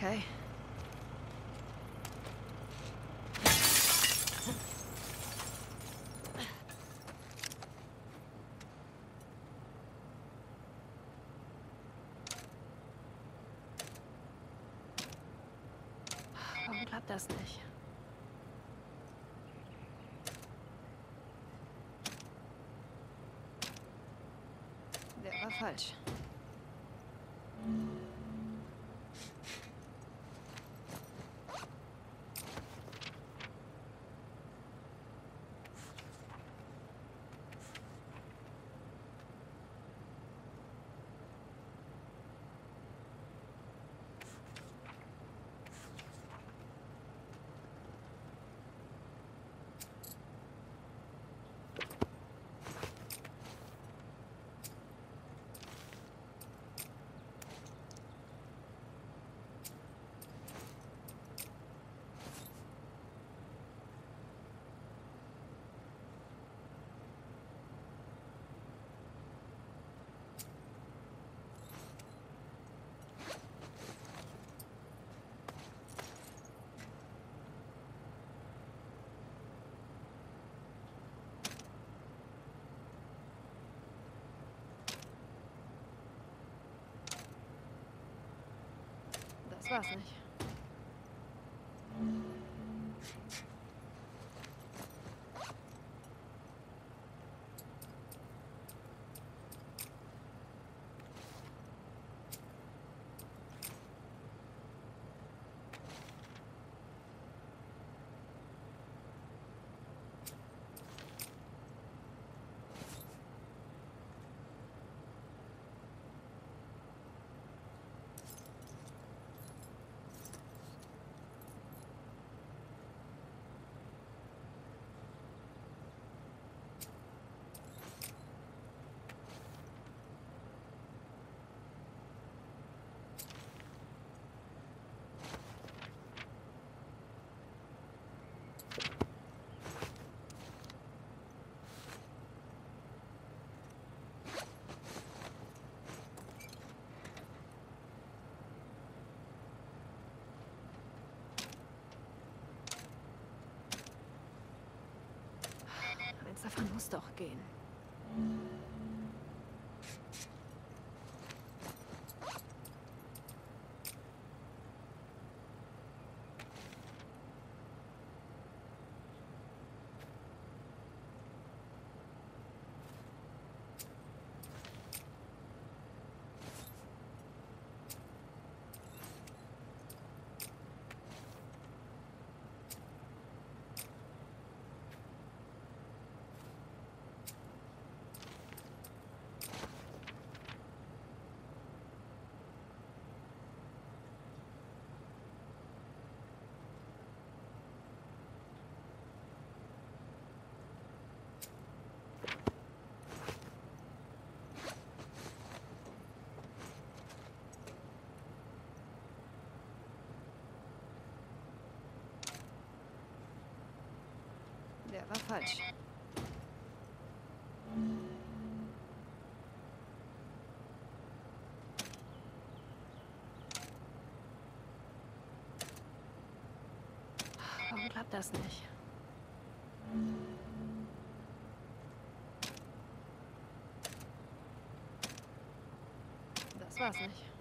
Okay. Warum klappt das nicht? Der war falsch. Das war's nicht. Muss doch gehen. Der war falsch. Warum klappt das nicht? Das war's nicht.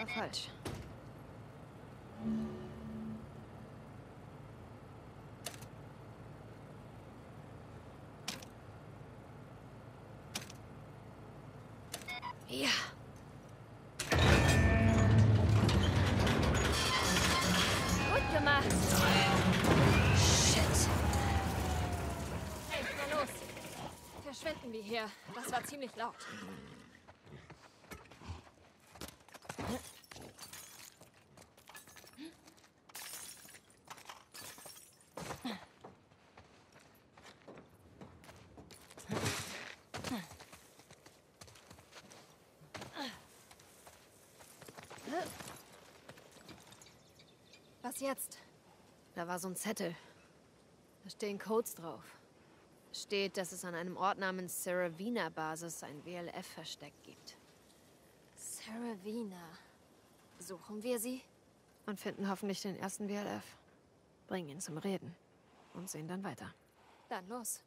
War falsch. Ja. Gut gemacht. Shit. Hey, na los. Verschwinden wir hier. Das war ziemlich laut. Was jetzt? Da war so ein Zettel. Da stehen Codes drauf. Steht, dass es an einem Ort namens Saravina Basis ein WLF-Versteck gibt. Saravina. Suchen wir sie? Und finden hoffentlich den ersten WLF. Bringen ihn zum Reden. Und sehen dann weiter. Dann los.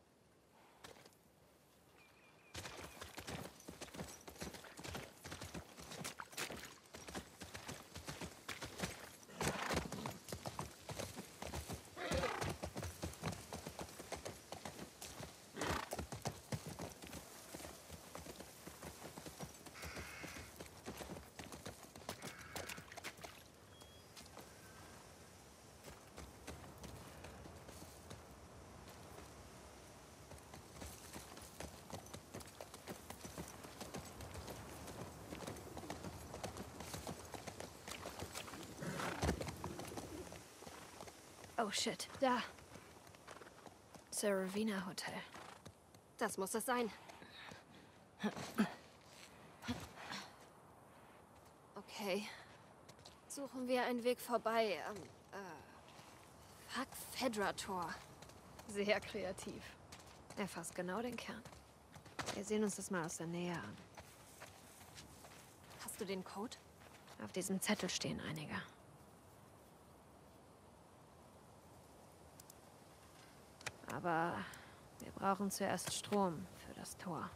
Oh shit, da. Saravina Hotel. Das muss es sein. Okay. Suchen wir einen Weg vorbei am äh, Fuck Fedra Tor. Sehr kreativ. Er fasst genau den Kern. Wir sehen uns das mal aus der Nähe an. Hast du den Code? Auf diesem Zettel stehen einige. Aber wir brauchen zuerst Strom für das Tor.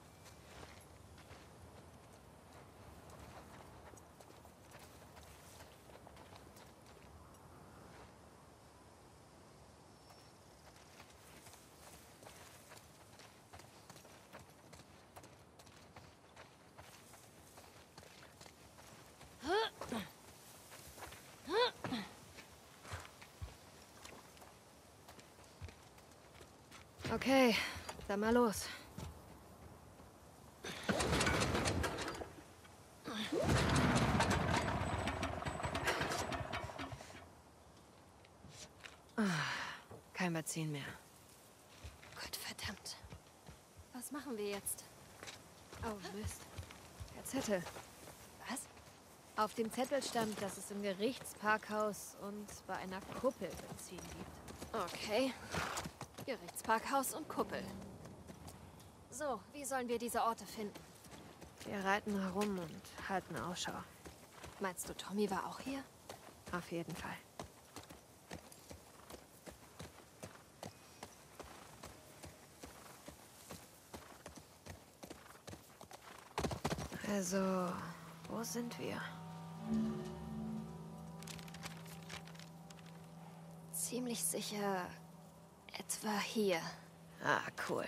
Okay, dann mal los. Ah, Kein Benzin mehr. Gott verdammt. Was machen wir jetzt? Oh, Mist. Der Zettel. Was? Auf dem Zettel stand, dass es im Gerichtsparkhaus und bei einer Kuppel Benzin gibt. Okay. Gerichtsparkhaus und Kuppel. So, wie sollen wir diese Orte finden? Wir reiten herum und halten Ausschau. Meinst du, Tommy war auch hier? Auf jeden Fall. Also, wo sind wir? Ziemlich sicher etwa hier. Ah, cool.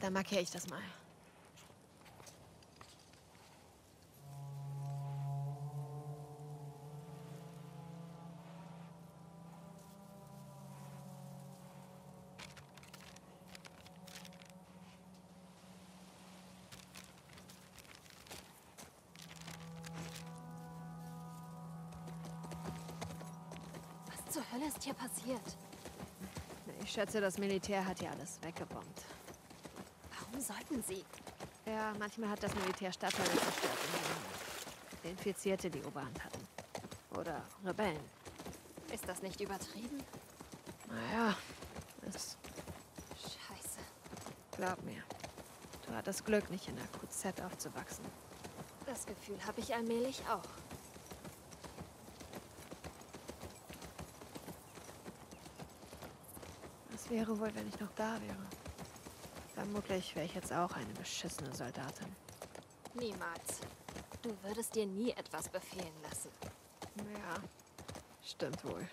Dann markiere ich das mal. Was zur Hölle ist hier passiert? Ich schätze, das Militär hat hier alles weggebombt. Warum sollten sie? Ja, manchmal hat das Militär Stadtteile zerstört, Infizierte die Oberhand hatten. Oder Rebellen. Ist das nicht übertrieben? Naja, es Scheiße. glaub mir. Du hattest Glück, nicht in der QZ aufzuwachsen. Das Gefühl habe ich allmählich auch. Was wäre wohl, wenn ich noch da wäre? Vermutlich wäre ich jetzt auch eine beschissene Soldatin. Niemals. Du würdest dir nie etwas befehlen lassen. Ja, stimmt wohl.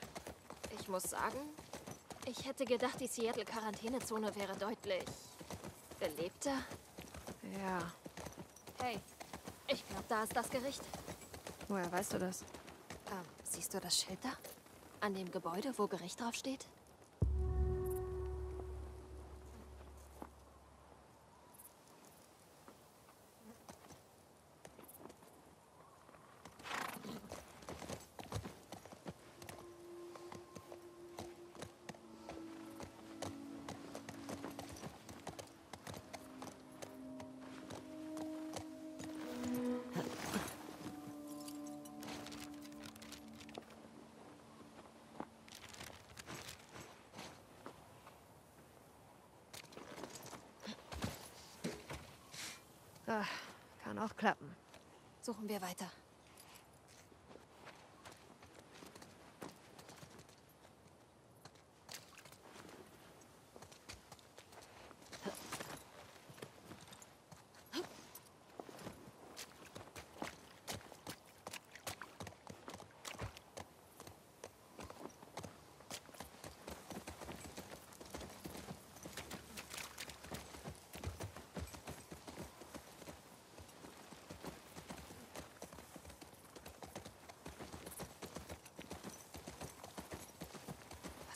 Ich muss sagen, ich hätte gedacht, die Seattle-Quarantänezone wäre deutlich belebter. Ja, Hey, ich glaube, da ist das Gericht. woher weißt du das? Ähm, siehst du das Schild da? An dem Gebäude, wo Gericht draufsteht? Ach, kann auch klappen. Suchen wir weiter.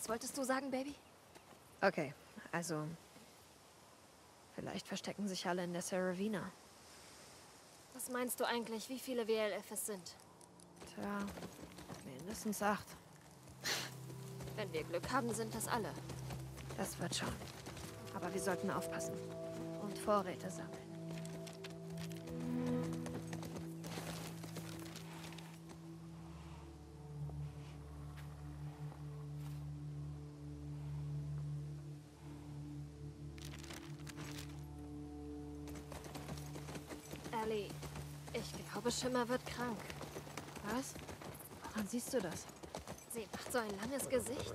Was wolltest du sagen, Baby? Okay, also. Vielleicht verstecken sich alle in der Saravina. Was meinst du eigentlich, wie viele WLF es sind? Tja, mindestens acht. Wenn wir Glück haben, sind das alle. Das wird schon. Aber wir sollten aufpassen. Und Vorräte sammeln. Glaube, Schimmer wird krank. Was? Woran siehst du das? Sie macht so ein langes Gesicht.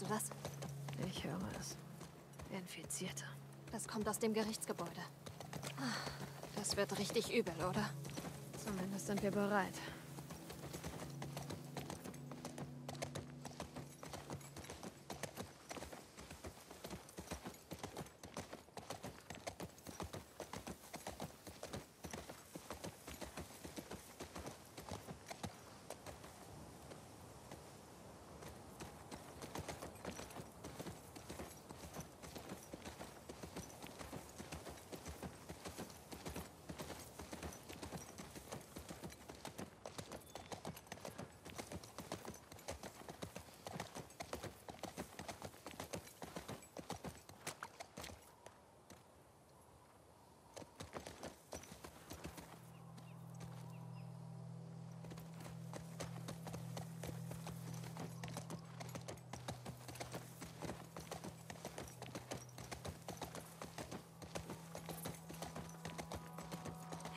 Hörst du das? Ich höre es. Infizierte. Das kommt aus dem Gerichtsgebäude. Das wird richtig übel, oder? Zumindest sind wir bereit.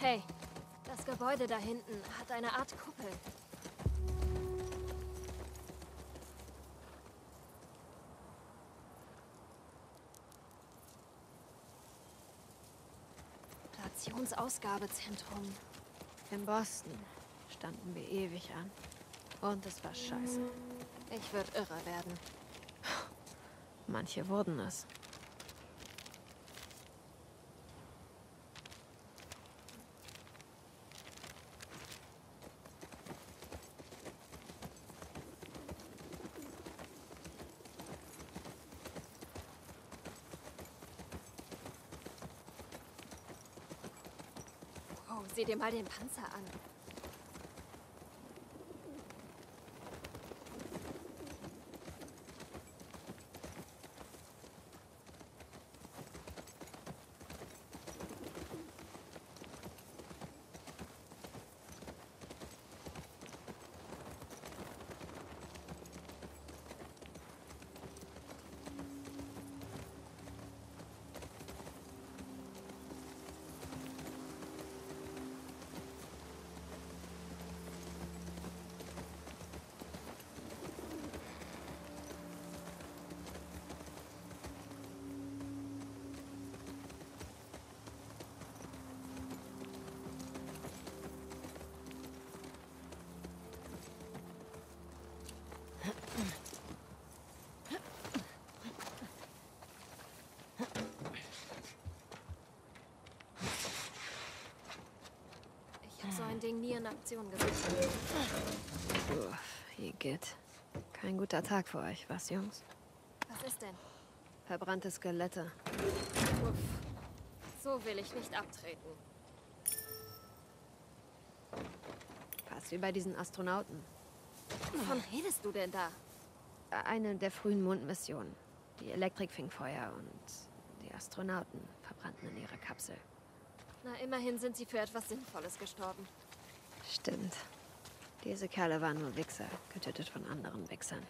Hey, das Gebäude da hinten hat eine Art Kuppel. Rationsausgabezentrum. In Boston standen wir ewig an. Und es war scheiße. Ich würde irre werden. Manche wurden es. Dir mal den Panzer an. Ein Ding nie in Aktion gesehen. Uff, Igitt. Kein guter Tag für euch, was, Jungs? Was ist denn? Verbrannte Skelette. Uff. So will ich nicht abtreten. Fast wie bei diesen Astronauten. Wovon redest du denn da? Eine der frühen Mondmissionen. Die Elektrik fing Feuer und die Astronauten verbrannten in ihrer Kapsel. Na, immerhin sind sie für etwas Sinnvolles gestorben. Stimmt. Diese Kerle waren nur Wichser, getötet von anderen Wichsern.